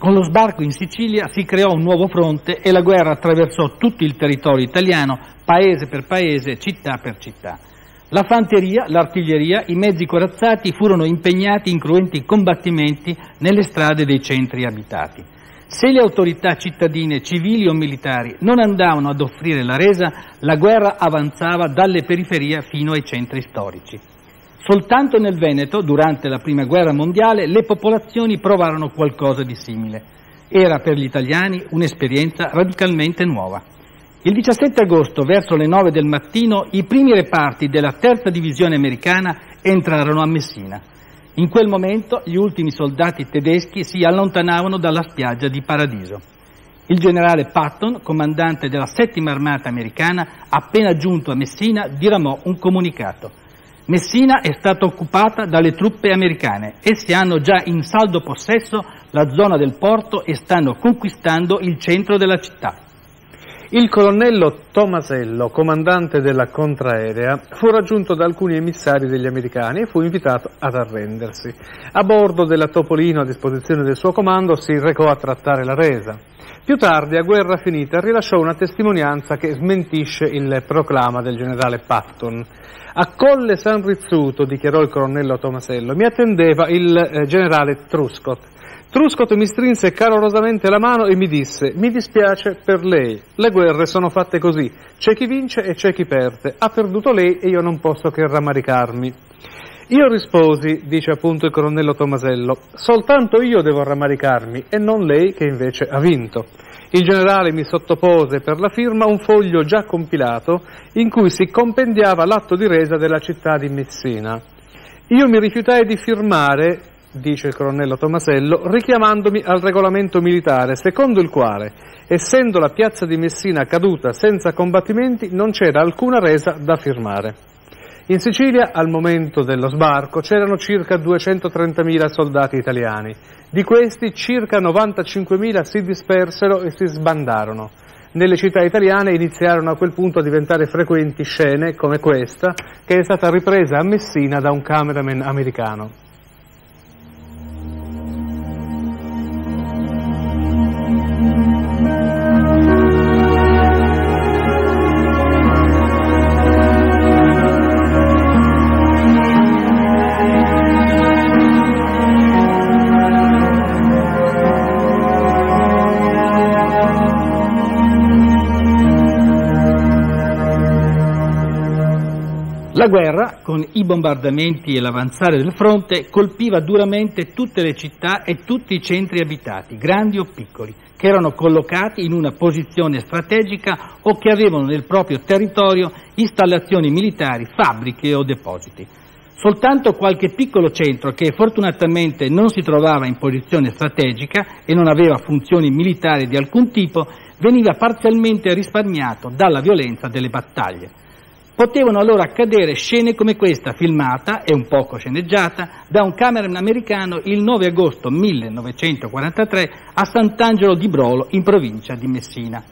Con lo sbarco in Sicilia si creò un nuovo fronte e la guerra attraversò tutto il territorio italiano, paese per paese, città per città. La fanteria, l'artiglieria, i mezzi corazzati furono impegnati in cruenti combattimenti nelle strade dei centri abitati. Se le autorità cittadine, civili o militari non andavano ad offrire la resa, la guerra avanzava dalle periferie fino ai centri storici. Soltanto nel Veneto, durante la Prima Guerra Mondiale, le popolazioni provarono qualcosa di simile. Era per gli italiani un'esperienza radicalmente nuova. Il 17 agosto, verso le 9 del mattino, i primi reparti della terza divisione americana entrarono a Messina. In quel momento gli ultimi soldati tedeschi si allontanavano dalla spiaggia di Paradiso. Il generale Patton, comandante della settima armata americana, appena giunto a Messina, diramò un comunicato. Messina è stata occupata dalle truppe americane. Esse hanno già in saldo possesso la zona del porto e stanno conquistando il centro della città. Il colonnello Tomasello, comandante della contraerea, fu raggiunto da alcuni emissari degli americani e fu invitato ad arrendersi. A bordo della Topolino a disposizione del suo comando si recò a trattare la resa. Più tardi, a guerra finita, rilasciò una testimonianza che smentisce il proclama del generale Patton. A Colle San Rizzuto, dichiarò il colonnello Tomasello, mi attendeva il eh, generale Truscott Truscott mi strinse calorosamente la mano e mi disse mi dispiace per lei, le guerre sono fatte così, c'è chi vince e c'è chi perde, ha perduto lei e io non posso che rammaricarmi. Io risposi, dice appunto il colonnello Tomasello, soltanto io devo rammaricarmi e non lei che invece ha vinto. Il generale mi sottopose per la firma un foglio già compilato in cui si compendiava l'atto di resa della città di Messina. Io mi rifiutai di firmare dice il colonnello Tomasello, richiamandomi al regolamento militare, secondo il quale, essendo la piazza di Messina caduta senza combattimenti, non c'era alcuna resa da firmare. In Sicilia, al momento dello sbarco, c'erano circa 230.000 soldati italiani. Di questi, circa 95.000 si dispersero e si sbandarono. Nelle città italiane iniziarono a quel punto a diventare frequenti scene come questa, che è stata ripresa a Messina da un cameraman americano. La guerra, con i bombardamenti e l'avanzare del fronte, colpiva duramente tutte le città e tutti i centri abitati, grandi o piccoli, che erano collocati in una posizione strategica o che avevano nel proprio territorio installazioni militari, fabbriche o depositi. Soltanto qualche piccolo centro che fortunatamente non si trovava in posizione strategica e non aveva funzioni militari di alcun tipo veniva parzialmente risparmiato dalla violenza delle battaglie. Potevano allora accadere scene come questa, filmata e un poco sceneggiata da un cameraman americano il 9 agosto 1943 a Sant'Angelo di Brolo, in provincia di Messina.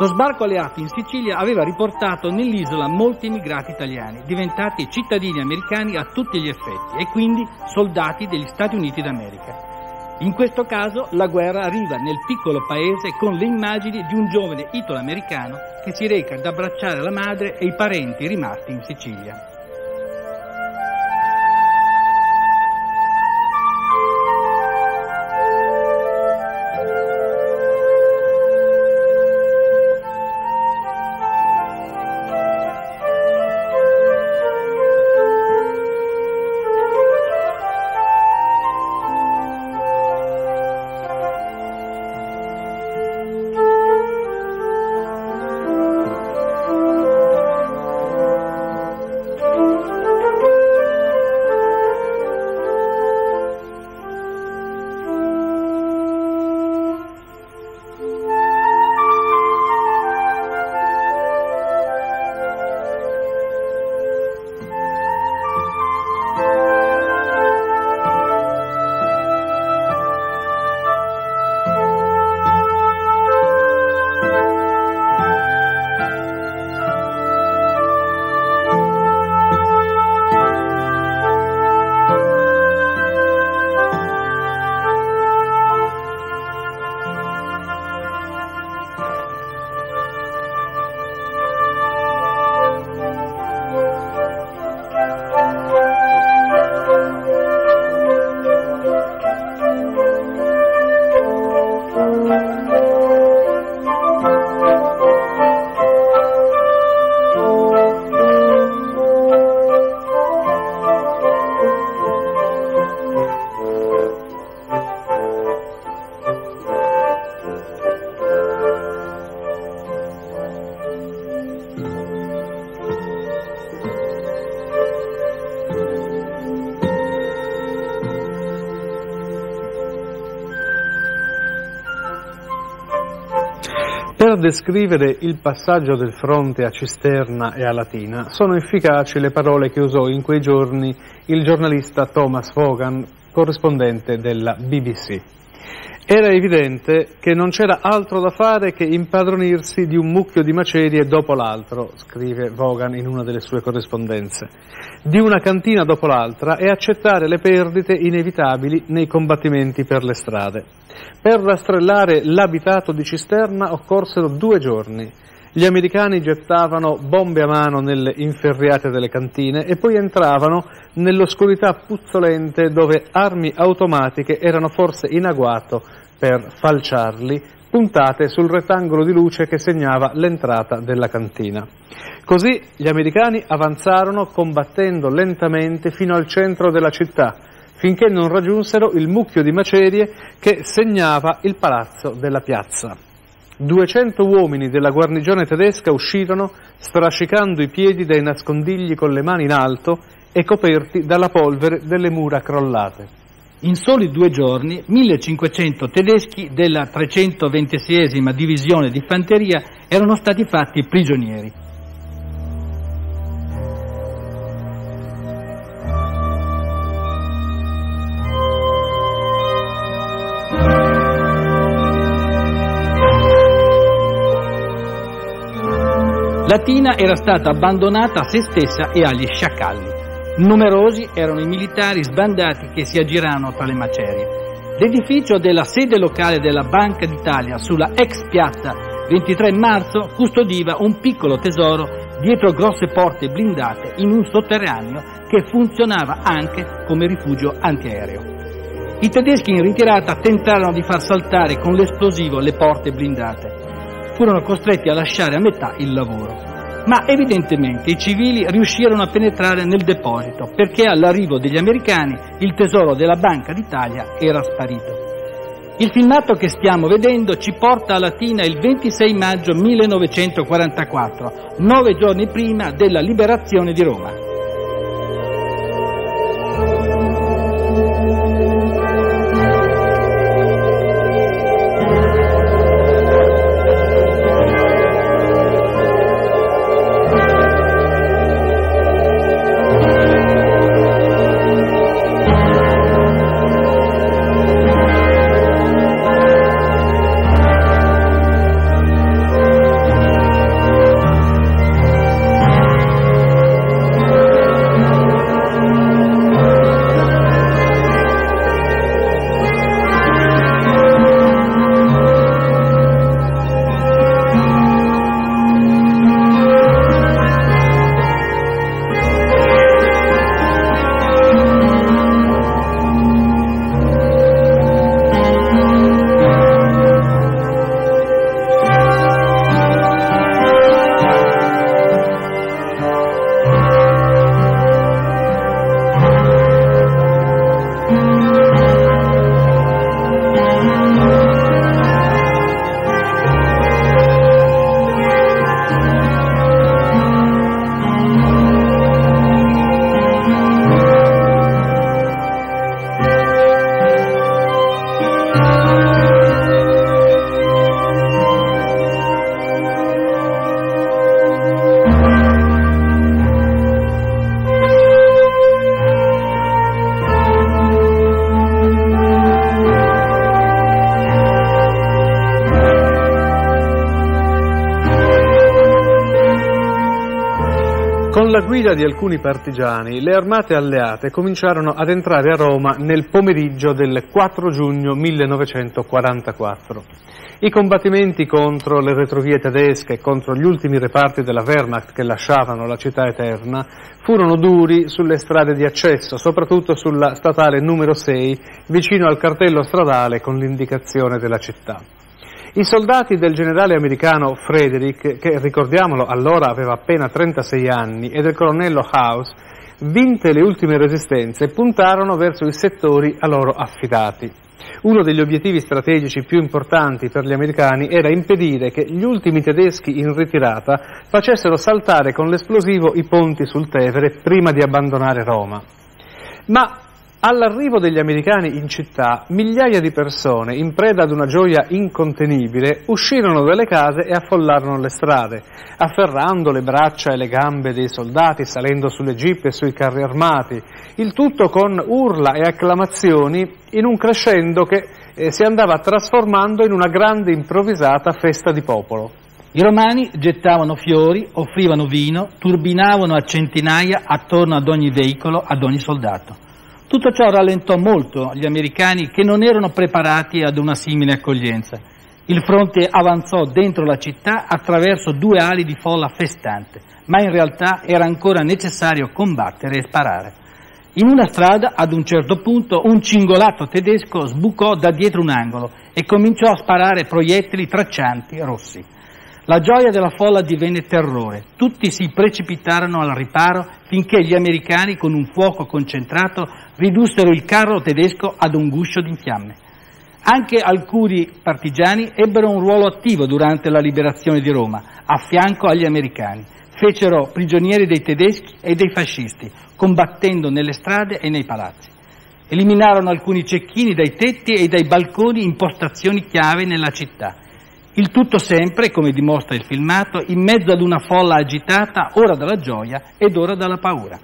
Lo sbarco alleato in Sicilia aveva riportato nell'isola molti emigrati italiani, diventati cittadini americani a tutti gli effetti e quindi soldati degli Stati Uniti d'America. In questo caso la guerra arriva nel piccolo paese con le immagini di un giovane italo-americano che si reca ad abbracciare la madre e i parenti rimasti in Sicilia. Descrivere il passaggio del fronte a Cisterna e a Latina sono efficaci le parole che usò in quei giorni il giornalista Thomas Vaughan, corrispondente della BBC. Era evidente che non c'era altro da fare che impadronirsi di un mucchio di macerie dopo l'altro, scrive Vaughan in una delle sue corrispondenze, di una cantina dopo l'altra e accettare le perdite inevitabili nei combattimenti per le strade. Per rastrellare l'abitato di Cisterna occorsero due giorni. Gli americani gettavano bombe a mano nelle inferriate delle cantine e poi entravano nell'oscurità puzzolente dove armi automatiche erano forse in agguato per falciarli, puntate sul rettangolo di luce che segnava l'entrata della cantina. Così gli americani avanzarono combattendo lentamente fino al centro della città, finché non raggiunsero il mucchio di macerie che segnava il palazzo della piazza. 200 uomini della guarnigione tedesca uscirono strascicando i piedi dai nascondigli con le mani in alto e coperti dalla polvere delle mura crollate. In soli due giorni 1500 tedeschi della 326 divisione di fanteria erano stati fatti prigionieri. Latina era stata abbandonata a se stessa e agli sciacalli. Numerosi erano i militari sbandati che si aggirarono tra le macerie. L'edificio della sede locale della Banca d'Italia sulla ex piazza 23 marzo custodiva un piccolo tesoro dietro grosse porte blindate in un sotterraneo che funzionava anche come rifugio antiaereo. I tedeschi in ritirata tentarono di far saltare con l'esplosivo le porte blindate furono costretti a lasciare a metà il lavoro. Ma evidentemente i civili riuscirono a penetrare nel deposito perché all'arrivo degli americani il tesoro della Banca d'Italia era sparito. Il filmato che stiamo vedendo ci porta a Latina il 26 maggio 1944, nove giorni prima della liberazione di Roma. Con la guida di alcuni partigiani, le armate alleate cominciarono ad entrare a Roma nel pomeriggio del 4 giugno 1944. I combattimenti contro le retrovie tedesche e contro gli ultimi reparti della Wehrmacht che lasciavano la città eterna furono duri sulle strade di accesso, soprattutto sulla statale numero 6, vicino al cartello stradale con l'indicazione della città. I soldati del generale americano Frederick, che ricordiamolo allora aveva appena 36 anni, e del colonnello House, vinte le ultime resistenze, puntarono verso i settori a loro affidati. Uno degli obiettivi strategici più importanti per gli americani era impedire che gli ultimi tedeschi in ritirata facessero saltare con l'esplosivo i ponti sul Tevere prima di abbandonare Roma. Ma All'arrivo degli americani in città, migliaia di persone, in preda ad una gioia incontenibile, uscirono dalle case e affollarono le strade, afferrando le braccia e le gambe dei soldati, salendo sulle jeep e sui carri armati, il tutto con urla e acclamazioni in un crescendo che eh, si andava trasformando in una grande improvvisata festa di popolo. I romani gettavano fiori, offrivano vino, turbinavano a centinaia attorno ad ogni veicolo, ad ogni soldato. Tutto ciò rallentò molto gli americani che non erano preparati ad una simile accoglienza. Il fronte avanzò dentro la città attraverso due ali di folla festante, ma in realtà era ancora necessario combattere e sparare. In una strada, ad un certo punto, un cingolato tedesco sbucò da dietro un angolo e cominciò a sparare proiettili traccianti rossi. La gioia della folla divenne terrore. Tutti si precipitarono al riparo finché gli americani, con un fuoco concentrato, ridussero il carro tedesco ad un guscio di fiamme. Anche alcuni partigiani ebbero un ruolo attivo durante la liberazione di Roma, a fianco agli americani. Fecero prigionieri dei tedeschi e dei fascisti, combattendo nelle strade e nei palazzi. Eliminarono alcuni cecchini dai tetti e dai balconi in postazioni chiave nella città il tutto sempre, come dimostra il filmato, in mezzo ad una folla agitata, ora dalla gioia ed ora dalla paura.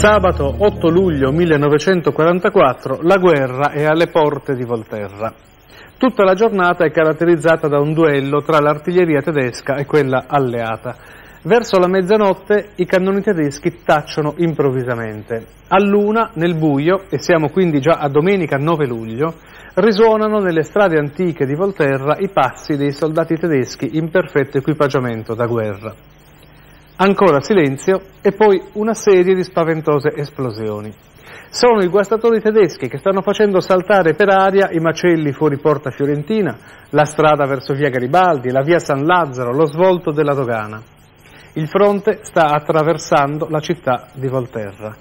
Sabato 8 luglio 1944 la guerra è alle porte di Volterra. Tutta la giornata è caratterizzata da un duello tra l'artiglieria tedesca e quella alleata. Verso la mezzanotte i cannoni tedeschi tacciono improvvisamente. A luna, nel buio, e siamo quindi già a domenica 9 luglio, risuonano nelle strade antiche di Volterra i passi dei soldati tedeschi in perfetto equipaggiamento da guerra ancora silenzio e poi una serie di spaventose esplosioni. Sono i guastatori tedeschi che stanno facendo saltare per aria i macelli fuori Porta Fiorentina, la strada verso via Garibaldi, la via San Lazzaro, lo svolto della dogana. Il fronte sta attraversando la città di Volterra.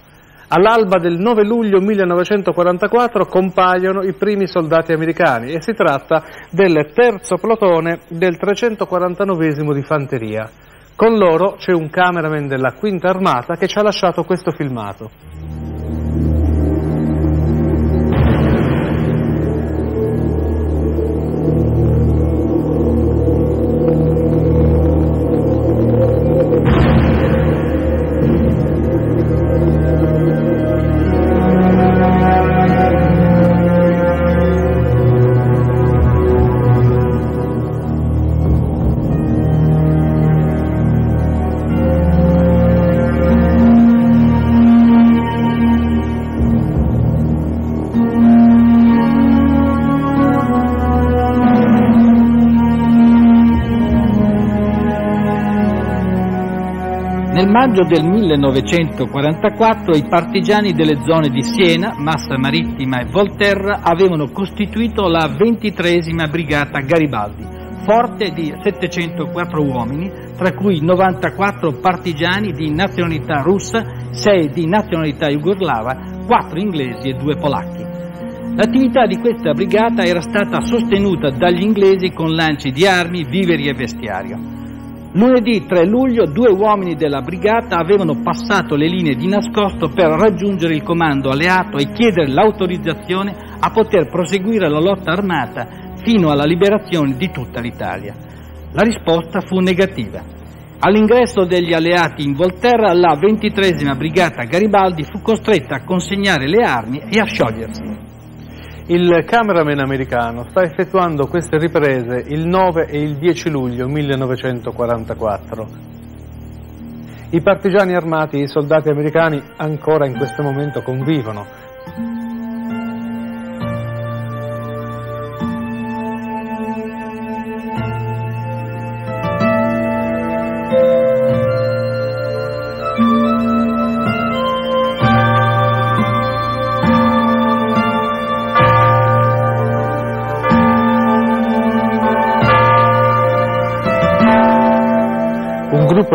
All'alba del 9 luglio 1944 compaiono i primi soldati americani e si tratta del terzo plotone del 349 di fanteria. Con loro c'è un cameraman della Quinta Armata che ci ha lasciato questo filmato. Nel maggio del 1944 i partigiani delle zone di Siena, Massa Marittima e Volterra avevano costituito la 23 Brigata Garibaldi, forte di 704 uomini, tra cui 94 partigiani di nazionalità russa, 6 di nazionalità jugoslava, 4 inglesi e 2 polacchi. L'attività di questa brigata era stata sostenuta dagli inglesi con lanci di armi, viveri e vestiario. Lunedì 3 luglio due uomini della brigata avevano passato le linee di nascosto per raggiungere il comando alleato e chiedere l'autorizzazione a poter proseguire la lotta armata fino alla liberazione di tutta l'Italia. La risposta fu negativa. All'ingresso degli alleati in Volterra la 23 Brigata Garibaldi fu costretta a consegnare le armi e a sciogliersi. Il cameraman americano sta effettuando queste riprese il 9 e il 10 luglio 1944. I partigiani armati e i soldati americani ancora in questo momento convivono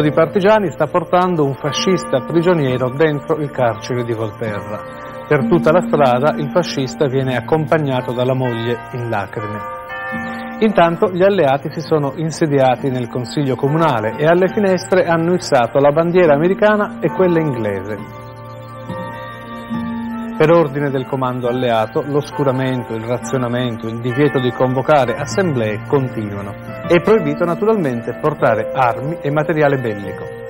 di partigiani sta portando un fascista prigioniero dentro il carcere di Volterra. Per tutta la strada il fascista viene accompagnato dalla moglie in lacrime. Intanto gli alleati si sono insediati nel consiglio comunale e alle finestre hanno issato la bandiera americana e quella inglese. Per ordine del comando alleato, l'oscuramento, il razionamento, il divieto di convocare assemblee continuano. È proibito naturalmente portare armi e materiale bellico.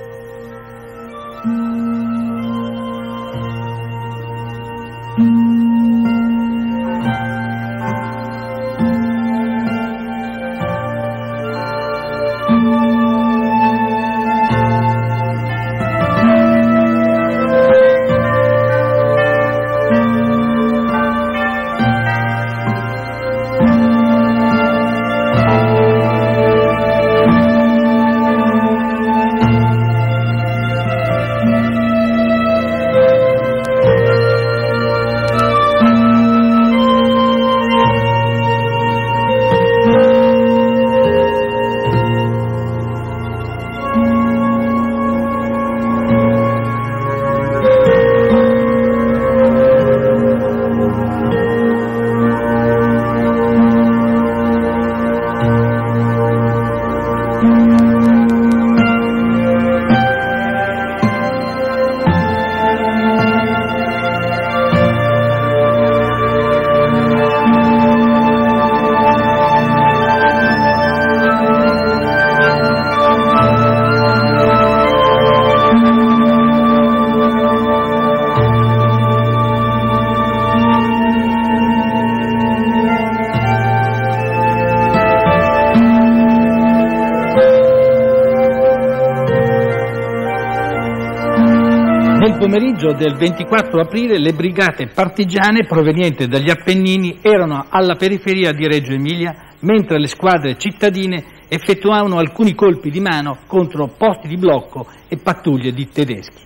Pomeriggio del 24 aprile le brigate partigiane provenienti dagli Appennini erano alla periferia di Reggio Emilia, mentre le squadre cittadine effettuavano alcuni colpi di mano contro posti di blocco e pattuglie di tedeschi.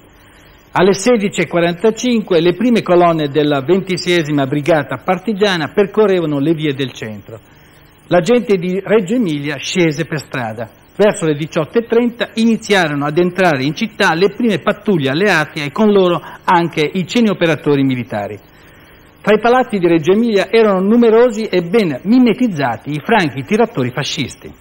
Alle 16.45 le prime colonne della 26 Brigata Partigiana percorrevano le vie del centro. La gente di Reggio Emilia scese per strada. Verso le 18.30 iniziarono ad entrare in città le prime pattuglie alleate e con loro anche i ceni operatori militari. Tra i palazzi di Reggio Emilia erano numerosi e ben mimetizzati i franchi tiratori fascisti.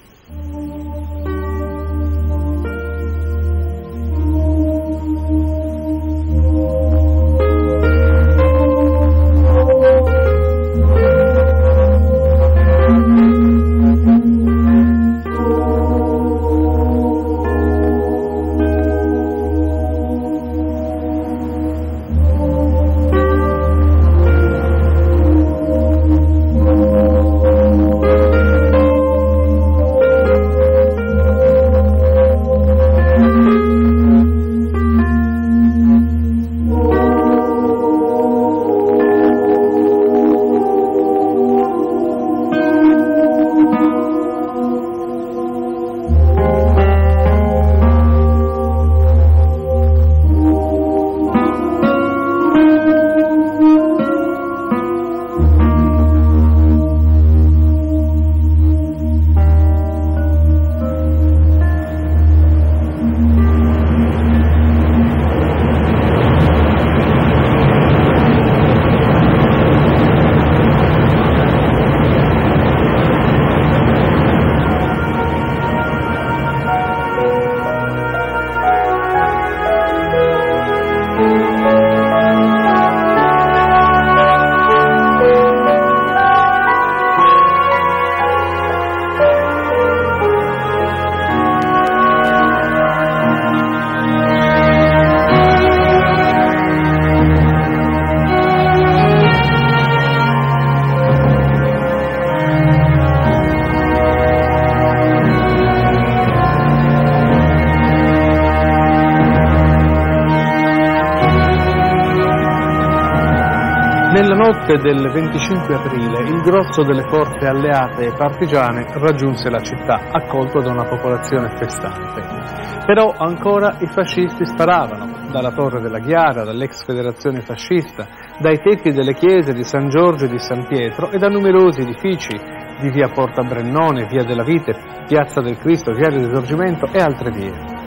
Notte del 25 aprile il grosso delle forze alleate e partigiane raggiunse la città, accolto da una popolazione festante. Però ancora i fascisti sparavano, dalla Torre della Ghiara, dall'ex federazione fascista, dai tetti delle chiese di San Giorgio e di San Pietro e da numerosi edifici di via Porta Brennone, via della Vite, piazza del Cristo, via del Risorgimento e altre vie.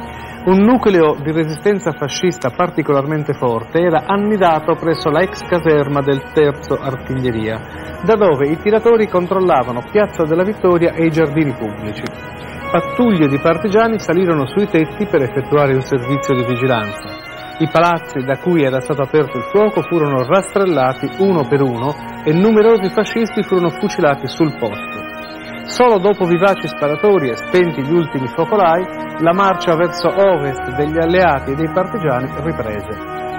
Un nucleo di resistenza fascista particolarmente forte era annidato presso la ex caserma del terzo artiglieria, da dove i tiratori controllavano Piazza della Vittoria e i giardini pubblici. Pattuglie di partigiani salirono sui tetti per effettuare un servizio di vigilanza. I palazzi da cui era stato aperto il fuoco furono rastrellati uno per uno e numerosi fascisti furono fucilati sul posto. Solo dopo vivaci sparatori e spenti gli ultimi focolai, la marcia verso ovest degli alleati e dei partigiani riprese.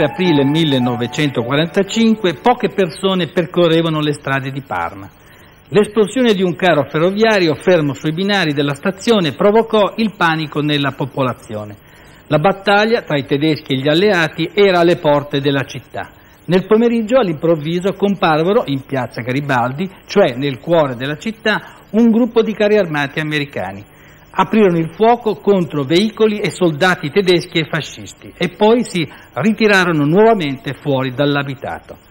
Il 23 aprile 1945 poche persone percorrevano le strade di Parma. L'esplosione di un carro ferroviario fermo sui binari della stazione provocò il panico nella popolazione. La battaglia tra i tedeschi e gli alleati era alle porte della città. Nel pomeriggio all'improvviso comparvero in piazza Garibaldi, cioè nel cuore della città, un gruppo di carri armati americani. Aprirono il fuoco contro veicoli e soldati tedeschi e fascisti e poi si ritirarono nuovamente fuori dall'abitato.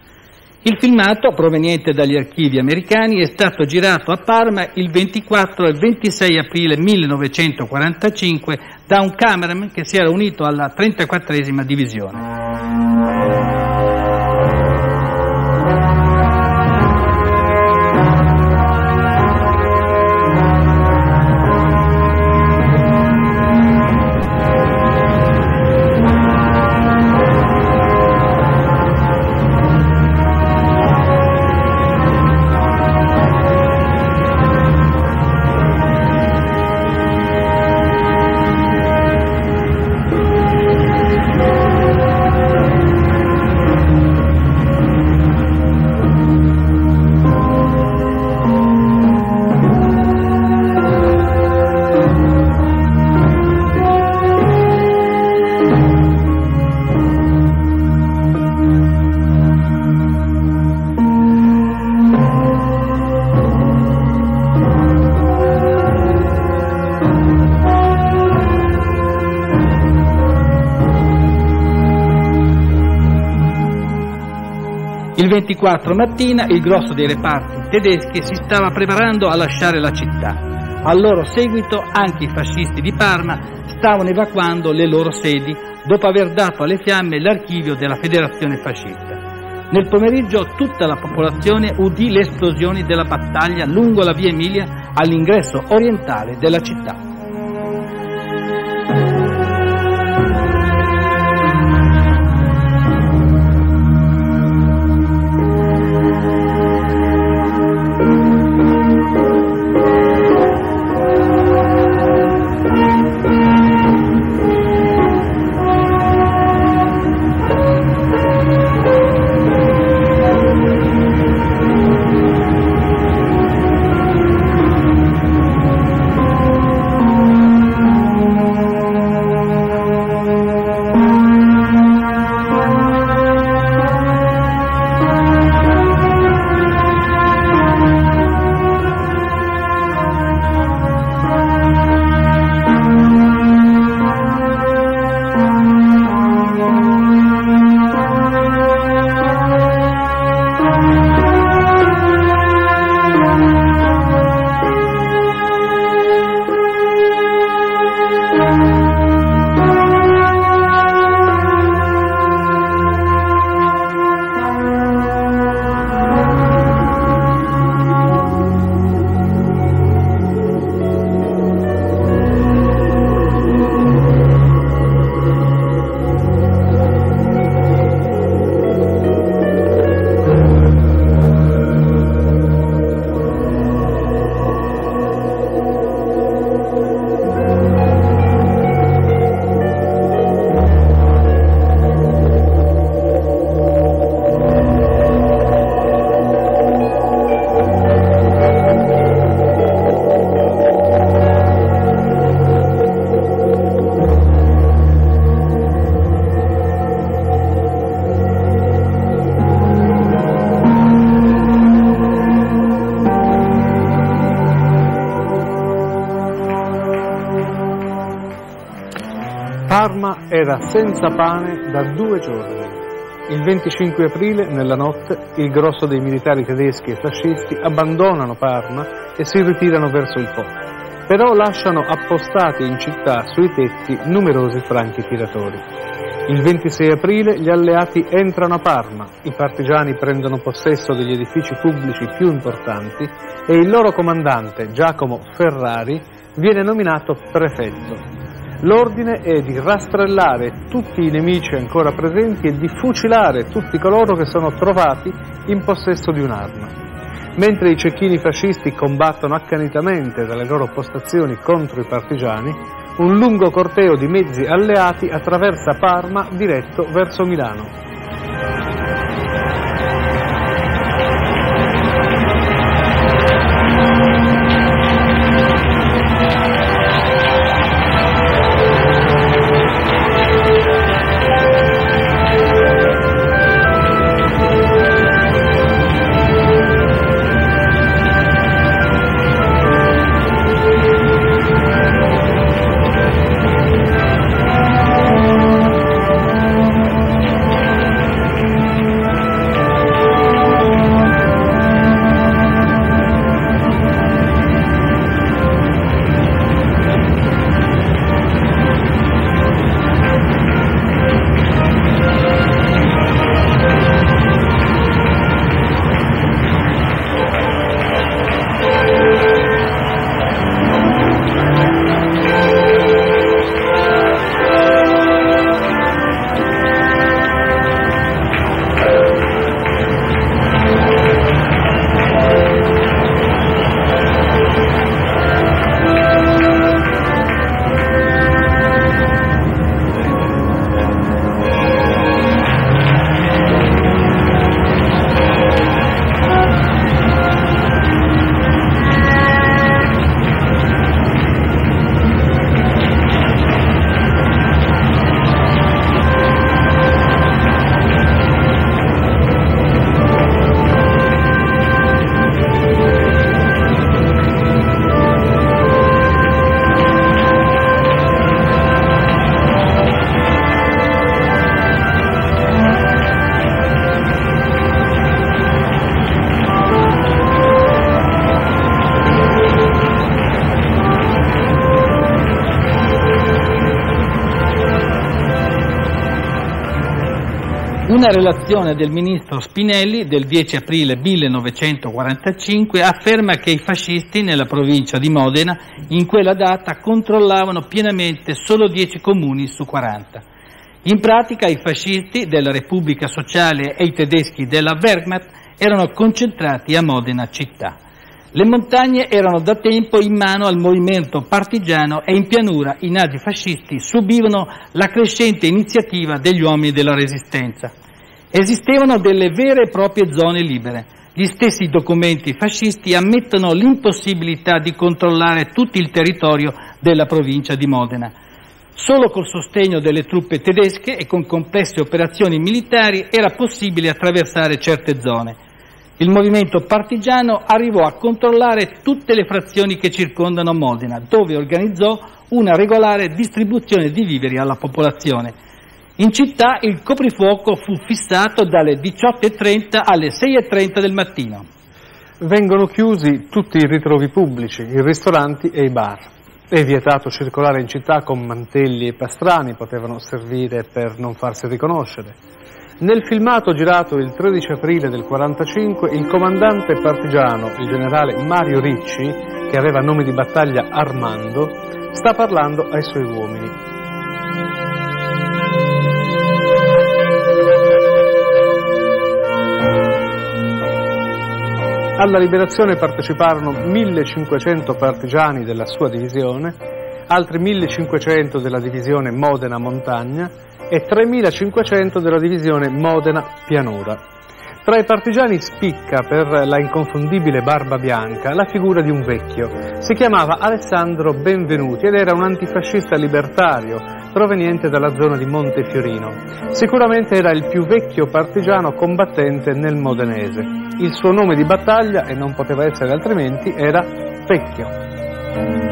Il filmato, proveniente dagli archivi americani, è stato girato a Parma il 24 e 26 aprile 1945 da un cameraman che si era unito alla 34esima divisione. 24 mattina il grosso dei reparti tedeschi si stava preparando a lasciare la città. Al loro seguito anche i fascisti di Parma stavano evacuando le loro sedi dopo aver dato alle fiamme l'archivio della federazione fascista. Nel pomeriggio tutta la popolazione udì le esplosioni della battaglia lungo la via Emilia all'ingresso orientale della città. Era senza pane da due giorni. Il 25 aprile, nella notte, il grosso dei militari tedeschi e fascisti abbandonano Parma e si ritirano verso il Po. Però lasciano appostati in città sui tetti numerosi franchi tiratori. Il 26 aprile gli alleati entrano a Parma, i partigiani prendono possesso degli edifici pubblici più importanti e il loro comandante, Giacomo Ferrari, viene nominato prefetto. L'ordine è di rastrellare tutti i nemici ancora presenti e di fucilare tutti coloro che sono trovati in possesso di un'arma. Mentre i cecchini fascisti combattono accanitamente dalle loro postazioni contro i partigiani, un lungo corteo di mezzi alleati attraversa Parma diretto verso Milano. Una relazione del ministro Spinelli del 10 aprile 1945 afferma che i fascisti nella provincia di Modena in quella data controllavano pienamente solo 10 comuni su 40. In pratica i fascisti della Repubblica Sociale e i tedeschi della Wehrmacht erano concentrati a Modena città. Le montagne erano da tempo in mano al movimento partigiano e in pianura i nazifascisti subivano la crescente iniziativa degli uomini della resistenza. Esistevano delle vere e proprie zone libere. Gli stessi documenti fascisti ammettono l'impossibilità di controllare tutto il territorio della provincia di Modena. Solo col sostegno delle truppe tedesche e con complesse operazioni militari era possibile attraversare certe zone il movimento partigiano arrivò a controllare tutte le frazioni che circondano Modena, dove organizzò una regolare distribuzione di viveri alla popolazione. In città il coprifuoco fu fissato dalle 18.30 alle 6.30 del mattino. Vengono chiusi tutti i ritrovi pubblici, i ristoranti e i bar. È vietato circolare in città con mantelli e pastrani, potevano servire per non farsi riconoscere. Nel filmato girato il 13 aprile del 1945, il comandante partigiano, il generale Mario Ricci, che aveva nome di battaglia Armando, sta parlando ai suoi uomini. Alla liberazione parteciparono 1500 partigiani della sua divisione, altri 1500 della divisione Modena Montagna e 3.500 della divisione Modena Pianura. Tra i partigiani spicca per la inconfondibile barba bianca la figura di un vecchio. Si chiamava Alessandro Benvenuti ed era un antifascista libertario proveniente dalla zona di Montefiorino. Sicuramente era il più vecchio partigiano combattente nel modenese. Il suo nome di battaglia, e non poteva essere altrimenti, era Vecchio.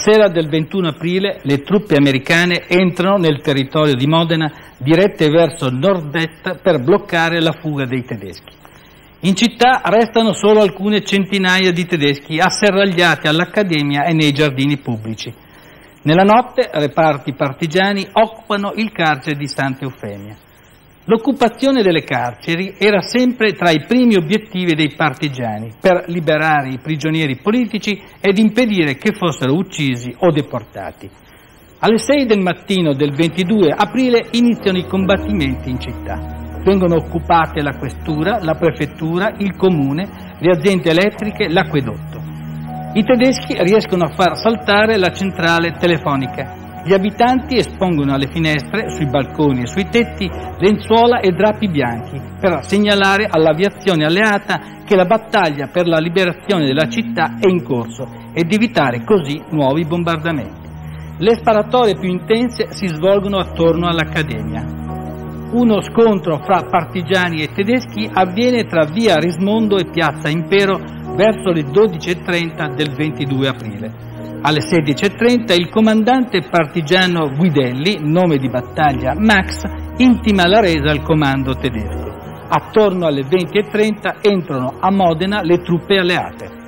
Sera del 21 aprile le truppe americane entrano nel territorio di Modena dirette verso nord-est per bloccare la fuga dei tedeschi. In città restano solo alcune centinaia di tedeschi asserragliati all'Accademia e nei giardini pubblici. Nella notte reparti partigiani occupano il carcere di Santa Eufemia. L'occupazione delle carceri era sempre tra i primi obiettivi dei partigiani per liberare i prigionieri politici ed impedire che fossero uccisi o deportati. Alle 6 del mattino del 22 aprile iniziano i combattimenti in città. Vengono occupate la questura, la prefettura, il comune, le aziende elettriche, l'acquedotto. I tedeschi riescono a far saltare la centrale telefonica. Gli abitanti espongono alle finestre, sui balconi e sui tetti lenzuola e drappi bianchi per segnalare all'aviazione alleata che la battaglia per la liberazione della città è in corso ed evitare così nuovi bombardamenti. Le sparatorie più intense si svolgono attorno all'Accademia uno scontro fra partigiani e tedeschi avviene tra via Rismondo e piazza Impero verso le 12.30 del 22 aprile. Alle 16.30 il comandante partigiano Guidelli, nome di battaglia Max, intima la resa al comando tedesco. Attorno alle 20.30 entrano a Modena le truppe alleate.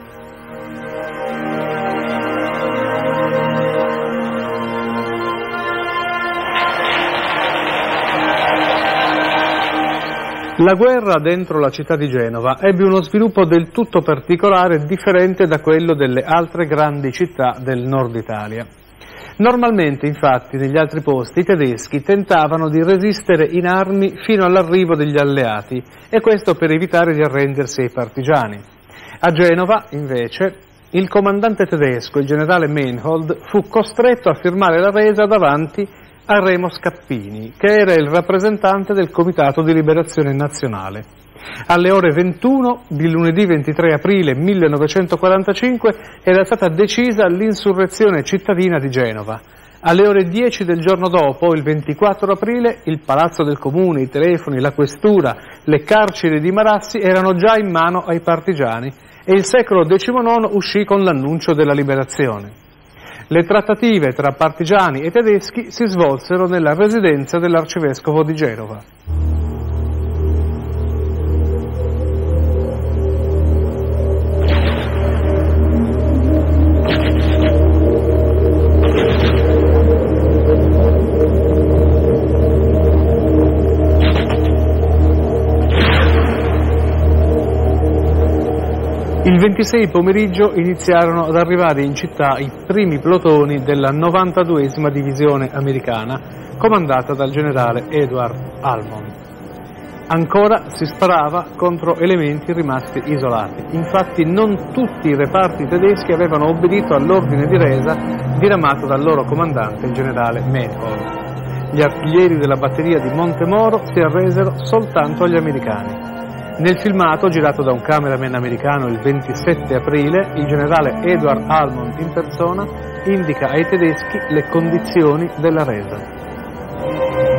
La guerra dentro la città di Genova ebbe uno sviluppo del tutto particolare differente da quello delle altre grandi città del nord Italia. Normalmente, infatti, negli altri posti i tedeschi tentavano di resistere in armi fino all'arrivo degli alleati e questo per evitare di arrendersi ai partigiani. A Genova, invece, il comandante tedesco, il generale Meinhold, fu costretto a firmare la resa davanti a Remo Scappini, che era il rappresentante del Comitato di Liberazione Nazionale. Alle ore 21 di lunedì 23 aprile 1945 era stata decisa l'insurrezione cittadina di Genova. Alle ore 10 del giorno dopo, il 24 aprile, il palazzo del comune, i telefoni, la questura, le carceri di Marassi erano già in mano ai partigiani e il secolo XIX uscì con l'annuncio della liberazione. Le trattative tra partigiani e tedeschi si svolsero nella residenza dell'arcivescovo di Genova. Il 26 pomeriggio iniziarono ad arrivare in città i primi plotoni della 92esima divisione americana, comandata dal generale Edward Almond. Ancora si sparava contro elementi rimasti isolati. Infatti non tutti i reparti tedeschi avevano obbedito all'ordine di resa diramato dal loro comandante, il generale Meinhold. Gli artiglieri della batteria di Montemoro si arresero soltanto agli americani. Nel filmato, girato da un cameraman americano il 27 aprile, il generale Edward Almond in persona indica ai tedeschi le condizioni della resa.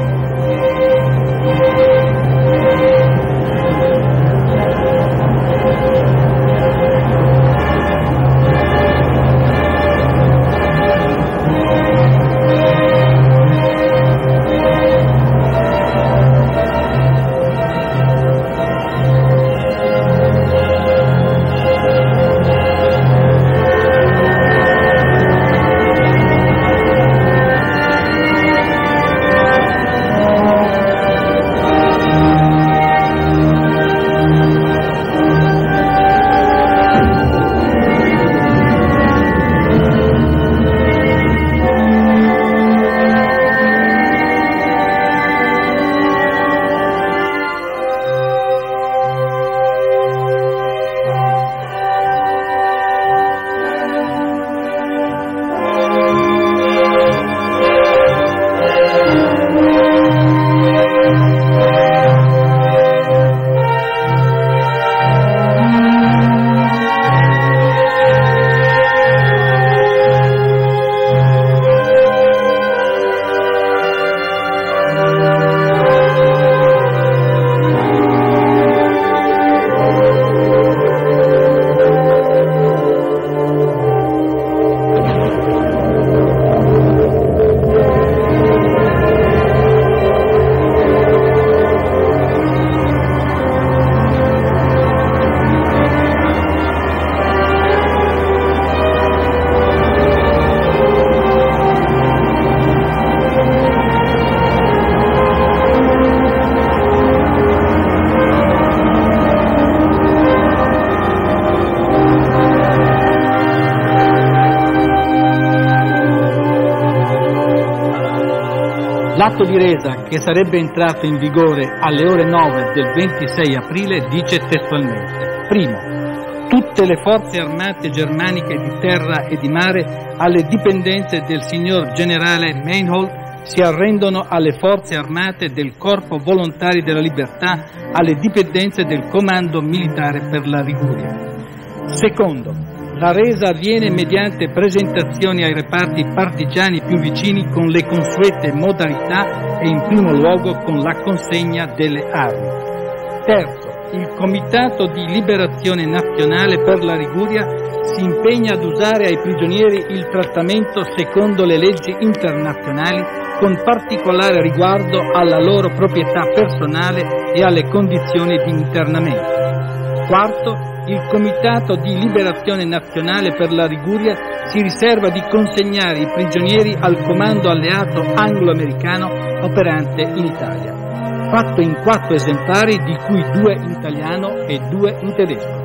L'atto di resa, che sarebbe entrato in vigore alle ore 9 del 26 aprile, dice testualmente: Primo, tutte le forze armate germaniche di terra e di mare alle dipendenze del signor generale Meinhold si arrendono alle forze armate del Corpo Volontari della Libertà, alle dipendenze del Comando Militare per la Liguria. Secondo, la resa avviene mediante presentazioni ai reparti partigiani più vicini con le consuete modalità e in primo luogo con la consegna delle armi. Terzo, il Comitato di Liberazione Nazionale per la Liguria si impegna ad usare ai prigionieri il trattamento secondo le leggi internazionali con particolare riguardo alla loro proprietà personale e alle condizioni di internamento. Quarto, il Comitato di Liberazione Nazionale per la Liguria si riserva di consegnare i prigionieri al comando alleato anglo-americano operante in Italia, fatto in quattro esemplari di cui due in italiano e due in tedesco.